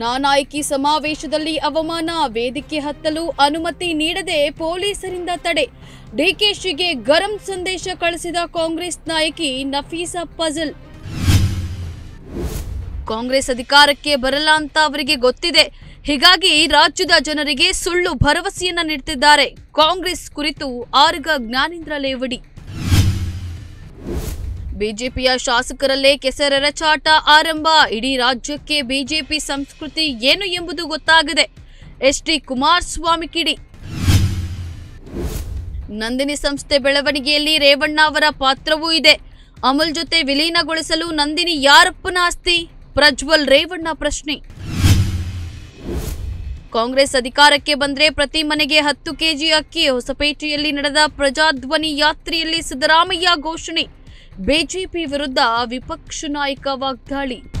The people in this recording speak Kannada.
ನಾನಾಯ್ಕಿ ಸಮಾವೇಶದಲ್ಲಿ ಅವಮಾನ, ವೇದಿಕೆ ಹತ್ತಲು ಅನುಮತಿ ನೀಡದೆ ಪೊಲೀಸರಿಂದ ತಡೆ. ಡಿಕೆಶಿಗೆ ಗರಂ ಸಂದೇಶ ಕಳಿಸಿದ ಕಾಂಗ್ರೆಸ್ ನಾಯಕಿ ನಫೀಸಾ ಪಜಲ್ ಕಾಂಗ್ರೆಸ್ ಅಧಿಕಾರಕ್ಕೆ ಬರಲ್ಲ ಅಂತ ಅವರಿಗೆ ಗೊತ್ತಿದೆ. ಹೀಗಾಗಿ ರಾಜ್ಯದ ಜನರಿಗೆ ಸುಳ್ಳು ಭರವಸೆಯನ್ನ ನೀಡುತ್ತಿದ್ದಾರೆ ಕಾಂಗ್ರೆಸ್ ಕುರಿತು ಆರ್ಗ ಜ್ಞಾನೇಂದ್ರ ಲೇವಡಿ. ಬಿಜೆಪಿಯ ಶಾಸಕರಲ್ಲೇ ಕೆಸರೆರಚಾಟ ಆರಂಭ. ಇಡೀ ರಾಜ್ಯಕ್ಕೆ ಬಿಜೆಪಿ ಸಂಸ್ಕೃತಿ ಏನು ಎಂಬುದು ಗೊತ್ತಾಗಿದೆ. ಎಚ್ ಡಿ ಕುಮಾರಸ್ವಾಮಿ ಕಿಡಿ. ನಂದಿನಿ ಸಂಸ್ಥೆ ಬೆಳವಣಿಗೆಯಲ್ಲಿ ರೇವಣ್ಣ ಅವರ ಪಾತ್ರವೂ ಇದೆ. ಅಮಲ್ ಜೊತೆ ವಿಲೀನಗೊಳಿಸಲು ನಂದಿನಿ ಯಾರಪ್ಪನ ಆಸ್ತಿ? ಪ್ರಜ್ವಲ್ ರೇವಣ್ಣ ಪ್ರಶ್ನೆ. ಕಾಂಗ್ರೆಸ್ ಅಧಿಕಾರಕ್ಕೆ ಬಂದ್ರೆ ಪ್ರತಿ ಮನೆಗೆ ಹತ್ತು ಕೆಜಿ ಅಕ್ಕಿ. ಹೊಸಪೇಟೆಯಲ್ಲಿ ನಡೆದ ಪ್ರಜಾಧ್ವನಿ ಯಾತ್ರೆಯಲ್ಲಿ ಸಿದ್ದರಾಮಯ್ಯ ಘೋಷಣೆ. ಬಿಜೆಪಿ ವಿರುದ್ಧ ವಿಪಕ್ಷ ನಾಯಕ ವಾಗ್ದಾಳಿ.